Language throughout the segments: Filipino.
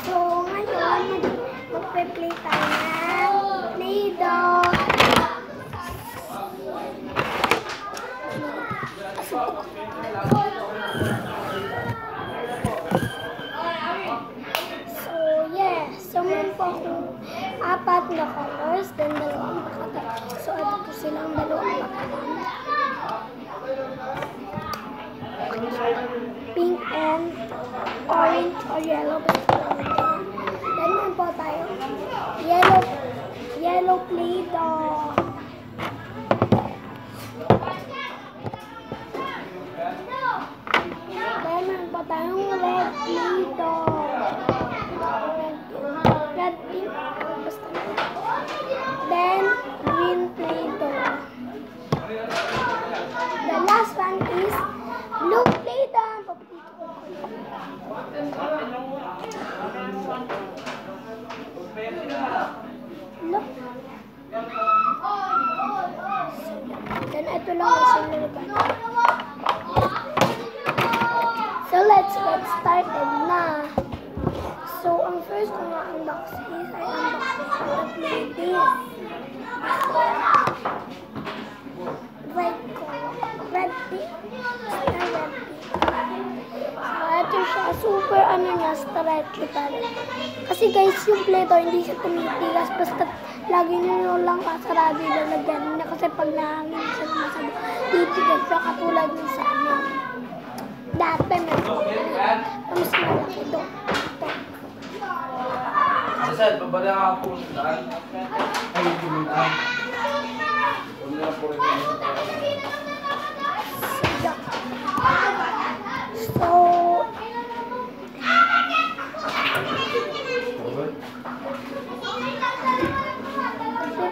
So, ngayon, mag- magpe-play tayo ng Play-Doh. So, yes. So, meron po akong apat na colors, then dalawang pakatan. So, ito po silang dalawang pakatan. Pink and orange or yellow. Meron po tayo yellow, yellow Play-Doh. Then, meron pa tayong red. Red, Then, ito lang. So, let's get started na. So, ang first kong unbox is I unbox this. Red. Red pink. Red. Ito siya. Super ano niya, stretchy talaga. Kasi guys, yung Play-Doh, hindi siya tumitigas. Basta lagi nyo lang kasarado yung lalagyan niya. Kasi pag nahangin siya sumasabog, titigas siya katulad ng sa amin. Dati meron ko. Mas malaki doon. Ito. Saan? Babala ka po? Ay, pumuntaan. Po rin yung So,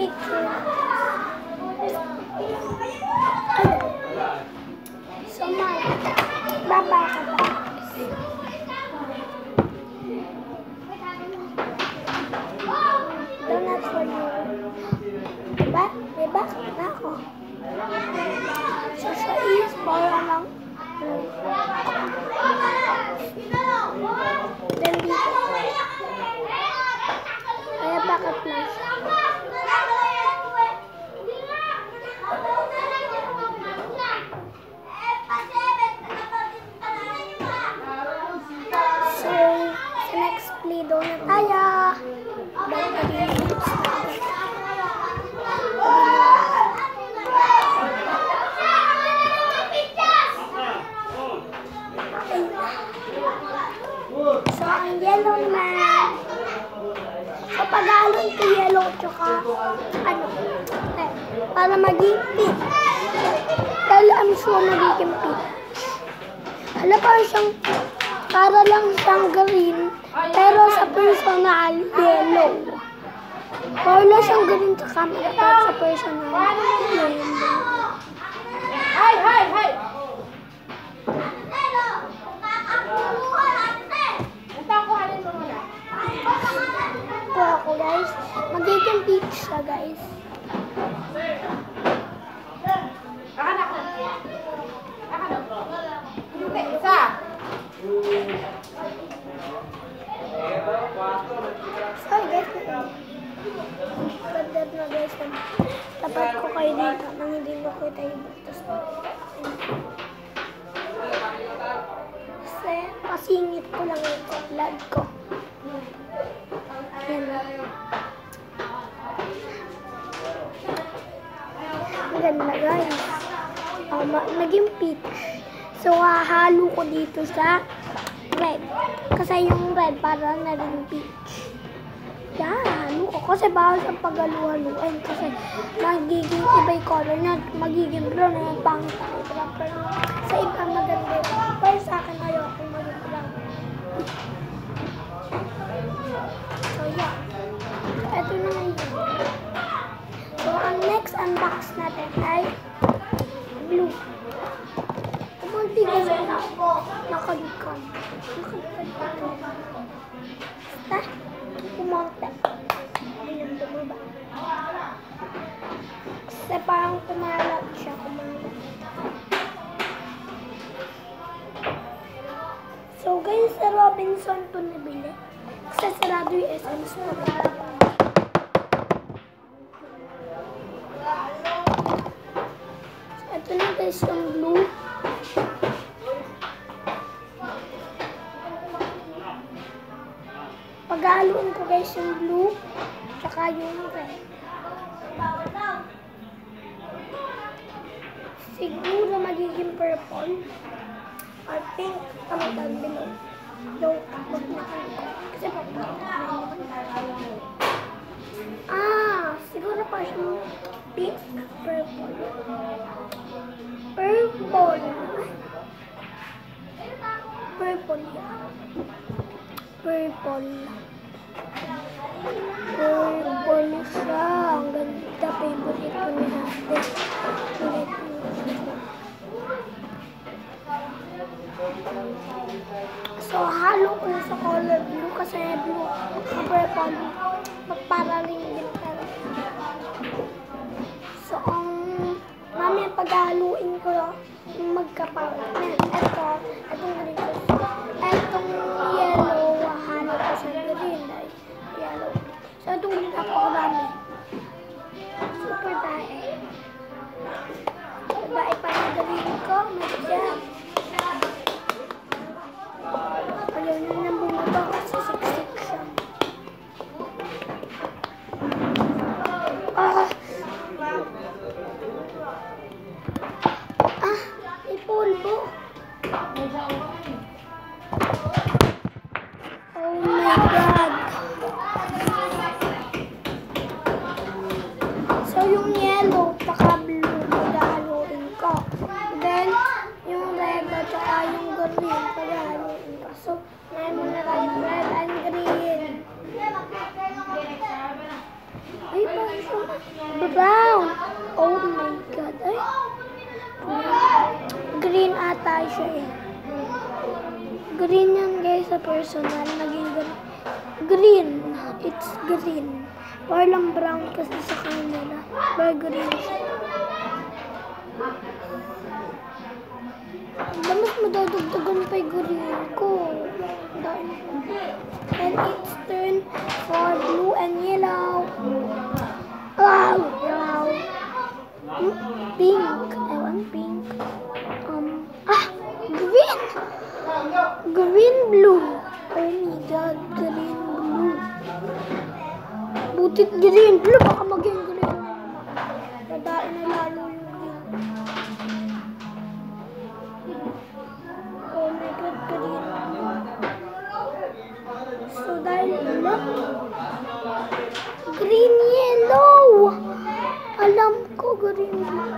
picture. So much. Bye-bye. Para maging pink. Dahil I'm sure magiging pink. Hala pa siyang, para lang siyang green, pero sa personal, yellow. Para lang siyang green sa camera, pero sa personal, yellow. Hay, hay, hay! Ito ako, halin mo muna. Ito ako guys, magiging peach siya guys. Akan ako. Akan ako. Hindi, isa. Sorry guys, Tagdat na guys, tapat ko kayo dito nang Kasi pasingit ko lang yung vlog ko. Yan. Ang ganda guys. Oh, naging peach. So, hahalo ko dito sa red. Kasi yung red parang naging peach. Yan. Kasi bawal sa paghalu-haluin. Kasi magiging iba yung color na magiging brown na yung pangit ang. Pero sa iba maganda nakalikon. Nakalikon pa. Basta, pumunta. Ayun, bumaba. Kasi parang kumalat siya, kumalat. So guys, sa Robinson po nabili. Kasi sarado yung SM store. Ito na guys yung Paghaluin ko guys yung blue, tsaka yung red. Siguro magiging purple or pink ang tag below. Joke, wag na Purple. Siya. Ang ganda. Favorite ko ni ate. So, halo ko sa color blue kasi blue sa purple. Magparaling din talaga. So, ang mami paghaluin ko yung magkapalit. Ito, itong green. Itong yellow, halo ko sa green. Dahil yellow. So, itong green ako dami. Super dahil. Diba, ipanagaling ko. Medyan. Ayaw niya nang bumaba yung yellow, tsaka blue, paghahaluin ko. Then, yung red at tsaka yung green, paghahaluin ko. So, may muna tayo red and green. Ay, parang siyang brown. Oh my God. Ay. Green ata siya eh. Green yan guys sa personal. Naging green. Green. It's green. Parang brown kasi sa kanila. Pero green siya. Ba, mas madadagdagan pa yung green ko. And it's turn for blue and yellow. Wow! Wow! Hmm? Pink. I want pink. Um, ah! Green! Green blue. Oh my god, green. Butit green blue, baka maging green. Dadain na lalo yung green. Oh my god, green. So dahil ano? Green yellow! Alam ko green.